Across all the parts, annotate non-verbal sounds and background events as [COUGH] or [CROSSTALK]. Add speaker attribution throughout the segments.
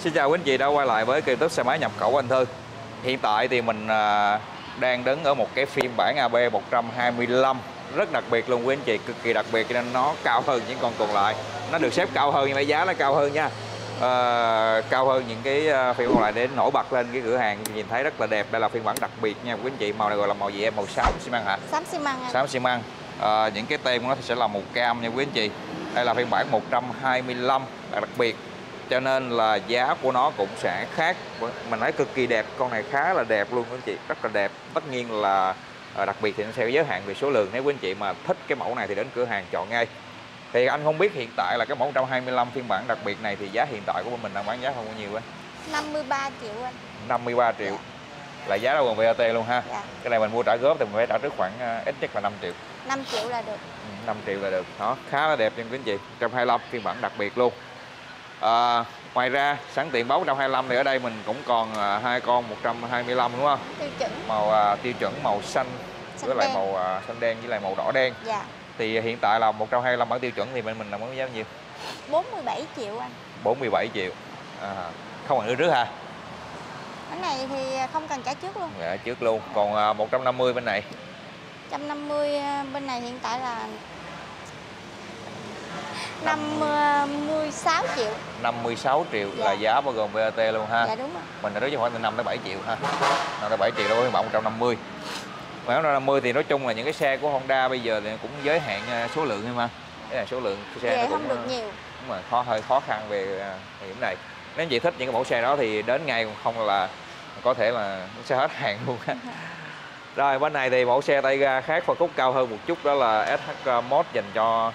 Speaker 1: Xin chào quý anh chị đã quay lại với kênh youtube xe máy nhập khẩu anh Thư. Hiện tại thì mình à, đang đứng ở một cái phiên bản AB 125 Rất đặc biệt luôn quý anh chị, cực kỳ đặc biệt cho nên nó cao hơn những con còn lại. Nó được xếp cao hơn nhưng mà giá nó cao hơn nha. À, Cao hơn những cái à, phiên còn lại để nổi bật lên cái cửa hàng Nhìn thấy rất là đẹp, đây là phiên bản đặc biệt nha quý anh chị Màu này gọi là màu gì em, màu xám xi măng hả?
Speaker 2: Xám xi măng
Speaker 1: xám xi măng. À, những cái tem của nó thì sẽ là màu cam nha quý anh chị. Đây là phiên bản 125 là đặc biệt cho nên là giá của nó cũng sẽ khác. Mình thấy cực kỳ đẹp con này khá là đẹp luôn quý anh chị rất là đẹp. Tất nhiên là à, đặc biệt thì nó sẽ có giới hạn về số lượng. Nếu quý anh chị mà thích cái mẫu này thì đến cửa hàng chọn ngay. Thì anh không biết hiện tại là cái mẫu 125 phiên bản đặc biệt này thì giá hiện tại của bên mình đang bán giá không bao nhiêu á?
Speaker 2: 53 triệu anh.
Speaker 1: 53 triệu.
Speaker 2: Dạ.
Speaker 1: là giá đâu còn VAT luôn ha?
Speaker 2: Dạ.
Speaker 1: cái này mình mua trả góp thì mình phải trả trước khoảng à, ít nhất là 5 triệu.
Speaker 2: 5 triệu là được.
Speaker 1: 5 triệu là được. Đó khá là đẹp nha quý anh chị. 125 phiên bản đặc biệt luôn à, ngoài ra sẵn tiện báo 125 thì ở đây mình cũng còn à, hai con 125 đúng không
Speaker 2: Tiêu chuẩn.
Speaker 1: màu à, tiêu chuẩn màu xanh
Speaker 2: Xanh
Speaker 1: với lại
Speaker 2: đen.
Speaker 1: màu à, xanh đen với lại màu đỏ đen
Speaker 2: Dạ.
Speaker 1: thì hiện tại là 125 bản tiêu chuẩn thì bên mình là bán giá bao nhiêu
Speaker 2: 47 triệu anh.
Speaker 1: 47 triệu à, không còn ưa trước ha
Speaker 2: Cái này thì không cần trả trước luôn.
Speaker 1: dạ, trước luôn còn à, 150 bên này
Speaker 2: 150 ờ, bên này hiện tại là 56 triệu.
Speaker 1: 56 triệu
Speaker 2: Dạ.
Speaker 1: là giá bao gồm VAT luôn ha
Speaker 2: Dạ đúng rồi.
Speaker 1: mình đối với khoảng từ 5 đến 7 triệu ha 5 đến 7 triệu đối với bản 150 Bản 150 thì nói chung là những cái xe của Honda bây giờ thì cũng giới hạn à, số lượng thôi mà Thế là số lượng xe
Speaker 2: Về
Speaker 1: nó
Speaker 2: không
Speaker 1: cũng
Speaker 2: được
Speaker 1: à,
Speaker 2: nhiều.
Speaker 1: đúng rồi, khó hơi khó khăn về à, thời điểm này nếu chị thích những cái mẫu xe đó thì đến ngay còn không là có thể là nó sẽ hết hàng luôn ha [LAUGHS] rồi bên này thì mẫu xe tay ga khác phân khúc cao hơn một chút đó là SH Mod dành cho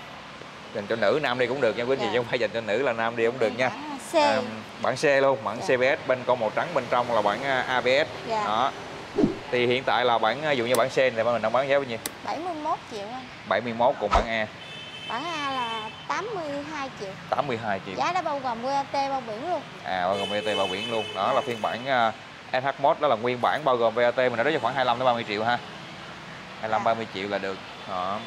Speaker 1: dành cho nữ nam đi cũng được nha quý anh chị
Speaker 2: Dạ.
Speaker 1: chứ không phải dành cho nữ là nam đi cũng được nha
Speaker 2: C.
Speaker 1: À, bản C luôn bản
Speaker 2: Dạ.
Speaker 1: CBS bên con màu trắng bên trong là bản à, ABS
Speaker 2: Dạ.
Speaker 1: đó thì hiện tại là bản à, ví dụ như bản C thì bên mình đang bán giá bao nhiêu
Speaker 2: 71 triệu anh.
Speaker 1: 71 còn bản A
Speaker 2: Bản A là 82 triệu.
Speaker 1: 82 triệu
Speaker 2: Giá đã bao gồm VAT bao biển luôn.
Speaker 1: à bao gồm VAT bao biển luôn đó là phiên bản à, SH Mod đó là nguyên bản bao gồm VAT mình đã nói cho khoảng 25 đến 30 triệu ha 25
Speaker 2: Dạ.
Speaker 1: 30 triệu là được đó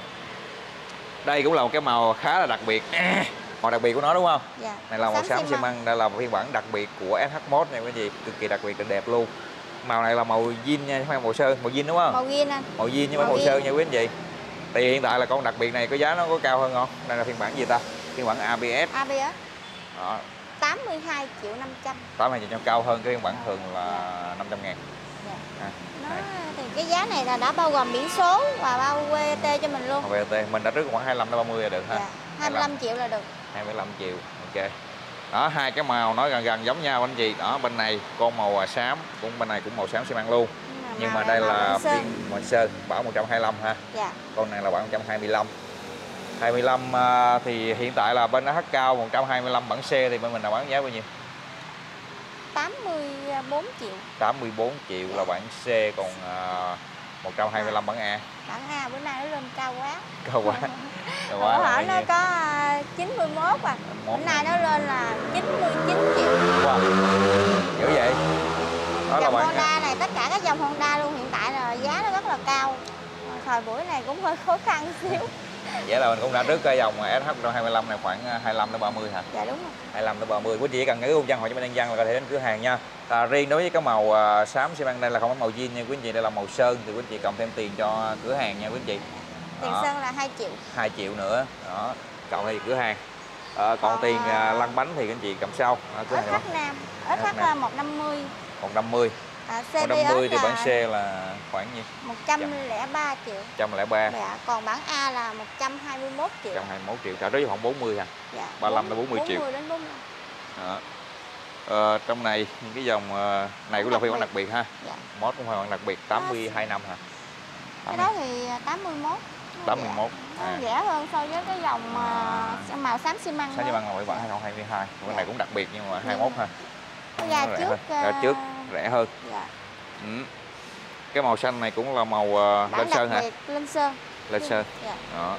Speaker 1: đây cũng là một cái màu khá là đặc biệt. [COUGHS] Màu đặc biệt của nó đúng không?
Speaker 2: Dạ.
Speaker 1: này là màu xám xi măng. đây là một phiên bản đặc biệt của SH Mod này quý vị. Cực kỳ đặc biệt và đẹp luôn. Màu này là màu zin nha không phải màu sơn màu zin đúng không?
Speaker 2: Màu ghiên anh.
Speaker 1: màu zin nhưng mà
Speaker 2: Màu
Speaker 1: màu
Speaker 2: zin.
Speaker 1: sơn nha quý anh chị. Thì hiện tại là con đặc biệt này có giá nó có cao hơn không? Đây là phiên bản gì ta? Phiên bản ABS
Speaker 2: ABS
Speaker 1: đó.
Speaker 2: 82 triệu 500.
Speaker 1: tám hai trăm cao hơn cái phiên bản thường là 500 ngàn.
Speaker 2: Dạ.
Speaker 1: à,
Speaker 2: Nó
Speaker 1: này.
Speaker 2: thì cái giá này là đã bao gồm biển số và bao VAT cho mình luôn.
Speaker 1: VAT mình đã trước khoảng 25 đến 30 là được ha
Speaker 2: Dạ. 25 triệu là được.
Speaker 1: 25 triệu ok đó hai cái màu nói gần gần giống nhau anh chị đó bên này con màu xám cũng bên này cũng màu xám xi măng luôn nhưng mà
Speaker 2: màu
Speaker 1: đây
Speaker 2: này màu
Speaker 1: là
Speaker 2: Sơn.
Speaker 1: phiên màu sơn bảo 125 ha
Speaker 2: Dạ.
Speaker 1: con này là bản 125 25 à, thì hiện tại là bên AH cao 125 bản C thì bên mình là bán giá bao nhiêu
Speaker 2: 84 triệu.
Speaker 1: 84 triệu là bản C còn à, 125 bản A
Speaker 2: Bản A bữa nay nó lên cao quá.
Speaker 1: cao quá [LAUGHS] cao
Speaker 2: Bữa
Speaker 1: quá
Speaker 2: hỏi
Speaker 1: là
Speaker 2: nó có à, 91 à. Bữa
Speaker 1: Mốt
Speaker 2: nay nó lên là 99 triệu.
Speaker 1: wow. dữ vậy đó là
Speaker 2: Dòng
Speaker 1: A
Speaker 2: Honda này tất cả các dòng Honda luôn hiện tại là giá nó rất là cao. Thời buổi này cũng hơi khó khăn xíu. [LAUGHS]
Speaker 1: vậy là mình cũng đã trước cái dòng SH 125 này khoảng 25 đến 30 hả?
Speaker 2: Dạ đúng rồi.
Speaker 1: 25 tới 30 quý chị cần ngữ công dân hỏi cho bên nhân dân là có thể đến cửa hàng nha. À, riêng đối với cái màu à, xám xi măng đây là không phải màu jean nha quý anh chị đây là màu sơn thì quý anh chị cộng thêm tiền cho cửa hàng nha quý anh chị
Speaker 2: Tiền
Speaker 1: Đó,
Speaker 2: sơn là 2 triệu.
Speaker 1: 2 triệu nữa. Đó. Cộng thêm cửa hàng. À, còn
Speaker 2: Còn,
Speaker 1: tiền à,
Speaker 2: à,
Speaker 1: lăn bánh thì các anh chị cầm sau. À, cửa hàng đó
Speaker 2: SH Nam.
Speaker 1: SH
Speaker 2: SH là 150.
Speaker 1: 150
Speaker 2: À,
Speaker 1: 150
Speaker 2: CBS
Speaker 1: thì bản C là khoảng nhiêu
Speaker 2: 103 triệu.
Speaker 1: 103
Speaker 2: Dạ, còn bản A là 121 triệu.
Speaker 1: 121 triệu trả với khoảng 40 hả
Speaker 2: Dạ.
Speaker 1: 35 đến 40 triệu.
Speaker 2: 40 đến 45.
Speaker 1: đó. Ờ, trong này những cái dòng à, này cũng là phiên bản đặc biệt ha
Speaker 2: Dạ.
Speaker 1: mod cũng phiên bản đặc biệt 82 năm hả
Speaker 2: Cái đó thì 81. Nó
Speaker 1: 81
Speaker 2: Rẻ,
Speaker 1: à.
Speaker 2: rẻ hơn so với cái dòng à, màu xám xi măng. Đó.
Speaker 1: như băng là 17 2022 Cái này cũng đặc biệt nhưng mà 21 ha
Speaker 2: Nó ra trước,
Speaker 1: ra
Speaker 2: à,
Speaker 1: trước rẻ hơn
Speaker 2: Dạ.
Speaker 1: ừ. cái màu xanh này cũng là màu uh,
Speaker 2: Bản
Speaker 1: lên sơn hả
Speaker 2: Lên Sơn.
Speaker 1: lên sơn
Speaker 2: Dạ.
Speaker 1: đó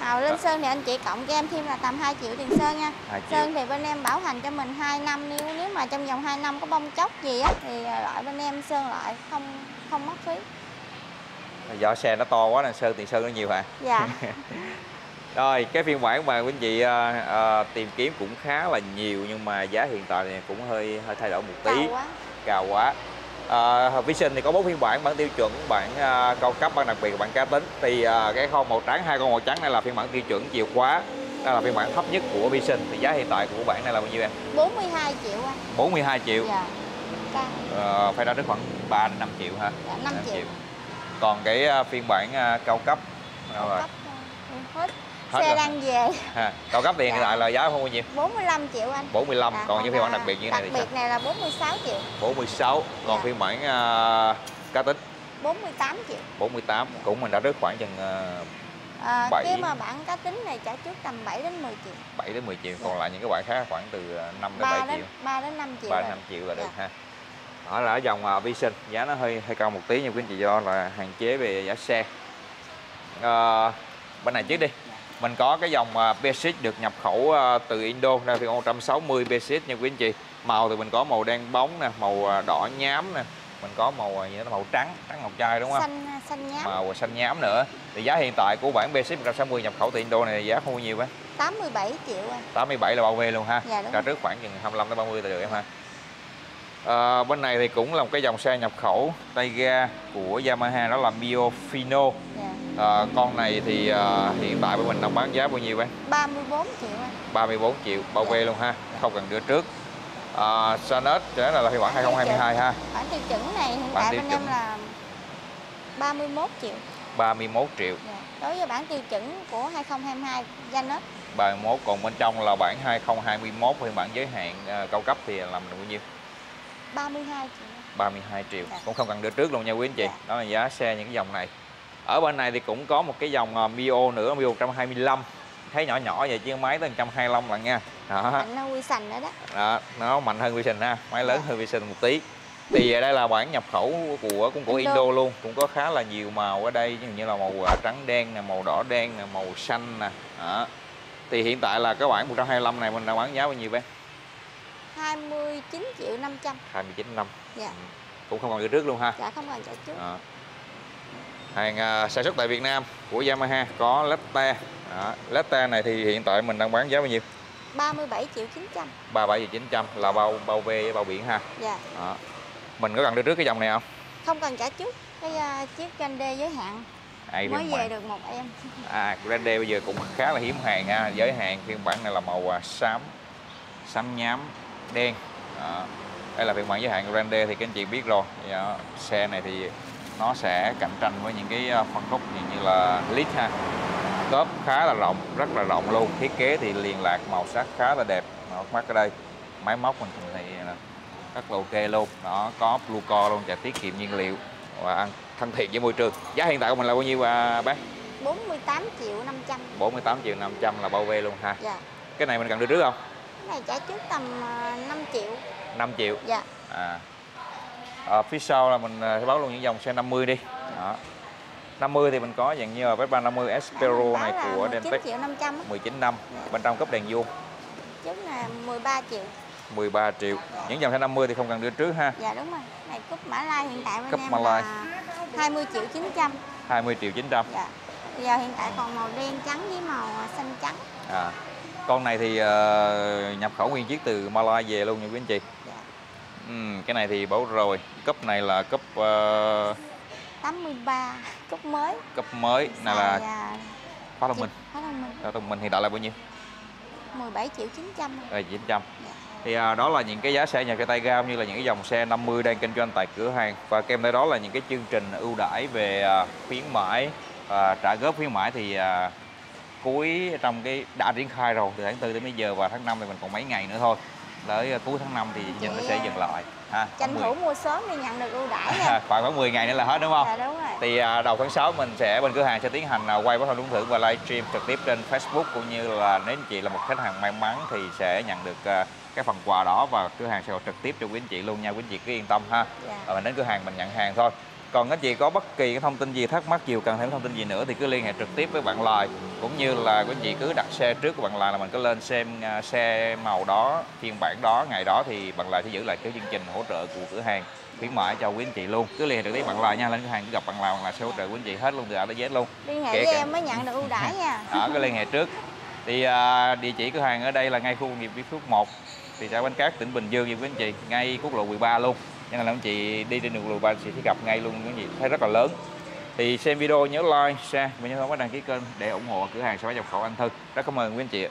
Speaker 2: Màu lên. Sơn thì anh chị cộng cho em thêm là tầm 2 triệu tiền Sơn nha.
Speaker 1: 2 triệu
Speaker 2: Sơn thì bên em bảo hành cho mình 2 năm nếu nếu mà trong vòng 2 năm có bong chóc gì á thì à, loại bên em sơn lại không không mất phí.
Speaker 1: do xe nó to quá nên sơn tiền sơn nó nhiều hả
Speaker 2: Dạ. [LAUGHS]
Speaker 1: Rồi cái phiên bản mà quý anh chị à, à, tìm kiếm cũng khá là nhiều nhưng mà giá hiện tại thì cũng hơi hơi thay đổi một tí
Speaker 2: cao quá.
Speaker 1: Cao à, Vision thì có bốn phiên bản bản tiêu chuẩn bản à, cao cấp bản đặc biệt bản cá tính. Thì à, cái con màu trắng hai con màu trắng này là phiên bản tiêu chuẩn chìa khóa đây là phiên bản thấp nhất của Vision. Thì giá hiện tại của bản này là bao nhiêu em?
Speaker 2: 42 triệu anh.
Speaker 1: 42 triệu.
Speaker 2: Dạ. Cao
Speaker 1: Ờ, phải ra đến khoảng 3 đến 5 triệu ha?
Speaker 2: Dạ 5 triệu.
Speaker 1: còn cái à, phiên bản à, cao cấp. Rồi.
Speaker 2: Cấp hết
Speaker 1: Hết
Speaker 2: xe
Speaker 1: rồi.
Speaker 2: đang về.
Speaker 1: Ha cao cấp hiện
Speaker 2: Dạ.
Speaker 1: tại là giá không bao nhiêu?
Speaker 2: 45 triệu anh.
Speaker 1: 45
Speaker 2: Dạ,
Speaker 1: còn những phiên bản
Speaker 2: là-
Speaker 1: đặc biệt như thế này
Speaker 2: đặc
Speaker 1: thì
Speaker 2: biệt này là 46 triệu.
Speaker 1: 46 còn
Speaker 2: Dạ.
Speaker 1: phiên bản à, cá tính?
Speaker 2: 48 triệu.
Speaker 1: 48 cũng mình đã rớt khoảng chừng à,
Speaker 2: à,
Speaker 1: Bảy.
Speaker 2: cái mà bản cá tính này trả trước tầm 7 đến 10 triệu.
Speaker 1: 7 đến 10 triệu còn lại những cái loại khác khoảng từ à, 5 đến
Speaker 2: 3
Speaker 1: 7
Speaker 2: đến
Speaker 1: triệu.
Speaker 2: 3 đến 5 triệu
Speaker 1: 3
Speaker 2: rồi.
Speaker 1: đến 5 triệu là được
Speaker 2: Dạ.
Speaker 1: ha. Đó là ở dòng uh, Vision. Giá nó hơi hơi cao một tí nhưng quý anh chị do là hạn chế về giá xe. Ờ, bên này trước đi mình có cái dòng uh, Basic được nhập khẩu uh, từ Indo đây phiên 160 Basic nha quý anh chị. Màu thì mình có màu đen bóng nè màu uh, đỏ nhám nè mình có màu gì đó, màu trắng trắng ngọc trai đúng không?
Speaker 2: Xanh xanh nhám.
Speaker 1: Màu xanh nhám nữa. Thì giá hiện tại của bản Basic 160 nhập khẩu từ Indo này giá không bao nhiêu á
Speaker 2: 87 triệu anh
Speaker 1: 87 là bao về luôn ha?
Speaker 2: Dạ, đúng
Speaker 1: trả
Speaker 2: rồi.
Speaker 1: trước khoảng chừng 25 đến 30 là được em ha. À, bên này thì cũng là một cái dòng xe nhập khẩu tay ga của Yamaha đó là Mio Fino
Speaker 2: dạ.
Speaker 1: À, con này thì à, hiện tại bên mình đang bán giá bao nhiêu bé
Speaker 2: 34 triệu anh
Speaker 1: 34 triệu bao
Speaker 2: Dạ.
Speaker 1: luôn ha không cần đưa trước. À, Sonet đó là phiên bản 2022 ha.
Speaker 2: Bản tiêu chuẩn này hiện
Speaker 1: Bản
Speaker 2: tại bên em là 31 triệu.
Speaker 1: 31 triệu.
Speaker 2: Dạ. đối với bản tiêu chuẩn của 2022 Janet
Speaker 1: 31 còn bên trong là bản 2021 phiên bản giới hạn à, cao cấp thì làm được bao nhiêu?
Speaker 2: 32 triệu.
Speaker 1: 32 triệu.
Speaker 2: Dạ.
Speaker 1: cũng không cần đưa trước luôn nha quý anh chị.
Speaker 2: Dạ.
Speaker 1: đó là giá xe những dòng này ở bên này thì cũng có một cái dòng à, Mio nữa Mio 125 thấy nhỏ nhỏ vậy chứ máy tới 125 lần nha. Đó,
Speaker 2: mạnh nó quy sành nữa đó.
Speaker 1: Đó nó mạnh hơn Vision ha máy lớn
Speaker 2: Dạ.
Speaker 1: hơn Vision một tí. Thì đây là bản nhập khẩu của cũng của
Speaker 2: Indo.
Speaker 1: Indo luôn cũng có khá là nhiều màu ở đây như là màu à, trắng đen nè màu đỏ đen nè màu xanh nè. Đó. thì hiện tại là cái bản 125 này mình đang bán giá bao nhiêu bé?
Speaker 2: 29 triệu 500
Speaker 1: 29 năm.
Speaker 2: Dạ.
Speaker 1: Cũng không còn đưa trước luôn ha.
Speaker 2: Dạ không cần trả trước.
Speaker 1: Đó. Hàng à, sản xuất tại Việt Nam của Yamaha có Letta Đó. Letta này thì hiện tại mình đang bán giá bao nhiêu?
Speaker 2: 37 triệu 900
Speaker 1: 37 triệu 900 là bao bao ve với bao biển ha?
Speaker 2: Dạ.
Speaker 1: Đó. mình có cần đưa trước cái dòng này không?
Speaker 2: Không cần trả trước cái uh, chiếc Grande giới hạn.
Speaker 1: Ai
Speaker 2: mới về
Speaker 1: bản
Speaker 2: được một em.
Speaker 1: À Grande bây giờ cũng khá là hiếm hàng ha giới hạn. Phiên bản này là màu à, xám xám nhám đen. Đó. đây là phiên bản giới hạn Grande thì các anh chị biết rồi. Dạ, xe này thì nó sẽ cạnh tranh với những cái à, phân khúc như, như là lít ha. Cốp khá là rộng rất là rộng luôn. Thiết kế thì liền lạc màu sắc khá là đẹp. Nó mắt ở đây máy móc mình thì là rất là ok luôn. Nó có blue core luôn và tiết kiệm nhiên liệu và ăn thân thiện với môi trường. Giá hiện tại của mình là bao nhiêu à, bác?
Speaker 2: 48 triệu 500
Speaker 1: 48 triệu 500 là bao ve luôn ha.
Speaker 2: Dạ.
Speaker 1: Cái này mình cần đưa trước không?
Speaker 2: Cái này trả trước tầm uh, 5 triệu.
Speaker 1: 5 triệu.
Speaker 2: Dạ.
Speaker 1: À. Ờ, phía sau là mình à, sẽ báo luôn những dòng xe 50 đi. Đó. 50 thì mình có dạng như là Vespa 50 Espero này của
Speaker 2: 19
Speaker 1: Dentec
Speaker 2: triệu 500 á.
Speaker 1: 19 năm bên trong cấp đèn vuông.
Speaker 2: Trước là 13 triệu.
Speaker 1: 13 triệu. Những dòng xe 50 thì không cần đưa trước ha.
Speaker 2: Dạ đúng rồi. Này cúp Mã Lai hiện tại bên
Speaker 1: Cúp
Speaker 2: em
Speaker 1: Mã Lai.
Speaker 2: là 20 triệu 900
Speaker 1: 20 triệu 900
Speaker 2: dạ. Bây giờ hiện tại còn màu đen trắng với màu xanh trắng.
Speaker 1: À. con này thì ờ, nhập khẩu nguyên chiếc từ Malai về luôn nha quý anh chị Ừm, cái này thì báo rồi. Cấp này là cấp ờ,
Speaker 2: 83 cúp mới.
Speaker 1: cấp mới này là
Speaker 2: à,
Speaker 1: khóa thông minh.
Speaker 2: khá thông minh.
Speaker 1: Hiện tại là bao nhiêu?
Speaker 2: 17 triệu 900
Speaker 1: Đây, 900
Speaker 2: Dạ.
Speaker 1: thì à, đó là những cái giá xe nhà cái tay ga như là những cái dòng xe 50 đang kinh doanh tại cửa hàng. Và kèm theo đó là những cái chương trình ưu đãi về à, khuyến mãi à, trả góp khuyến mãi thì à, cuối trong cái đã triển khai rồi từ tháng 4 đến bây giờ và tháng 5 thì mình còn mấy ngày nữa thôi tới à, cuối tháng 5 thì nhân nó sẽ dừng lại. Ha
Speaker 2: tranh thủ mua sớm để nhận được ưu đãi
Speaker 1: 10
Speaker 2: nha. [LAUGHS]
Speaker 1: Khoảng khoảng 10 ngày nữa là hết đúng không?
Speaker 2: Dạ đúng rồi.
Speaker 1: Thì à, đầu tháng 6 mình sẽ bên cửa hàng sẽ tiến hành à, quay bóc thăm trúng thưởng và livestream trực tiếp trên Facebook cũng như là nếu anh chị là một khách hàng may mắn thì sẽ nhận được à, cái phần quà đó và cửa hàng sẽ trực tiếp cho quý anh chị luôn nha. Quý anh chị cứ yên tâm ha.
Speaker 2: Dạ.
Speaker 1: Và mình đến cửa hàng mình nhận hàng thôi còn các chị có bất kỳ cái thông tin gì thắc mắc gì cần thêm thông tin gì nữa thì cứ liên hệ trực tiếp với bạn Lài cũng như là các chị cứ đặt xe trước của bạn Lài là mình có lên xem à, xe màu đó phiên bản đó ngày đó thì bạn Lài sẽ giữ lại cái chương trình hỗ trợ của cửa hàng khuyến mãi cho quý anh chị luôn. Cứ liên hệ trực tiếp bạn Lài nha lên cửa hàng cứ gặp bạn Lài bạn Lài sẽ hỗ trợ quý anh chị hết luôn từ A tới Z luôn.
Speaker 2: Liên hệ
Speaker 1: Kể
Speaker 2: với
Speaker 1: cả-
Speaker 2: em mới nhận được ưu đãi nha. [LAUGHS]
Speaker 1: Đó cứ liên hệ trước. Thì à, địa chỉ cửa hàng ở đây là ngay khu công nghiệp Vĩ Phước 1 thị xã Bến Cát tỉnh Bình Dương nha quý anh chị ngay quốc lộ 13 luôn nên là anh chị đi trên đường lùi ba thì sẽ gặp ngay luôn cái gì thấy rất là lớn. Thì xem video nhớ like, share, và nhớ không có đăng ký kênh để ủng hộ cửa hàng sản phẩm nhập khẩu anh Thư. Rất cảm ơn quý anh chị ạ.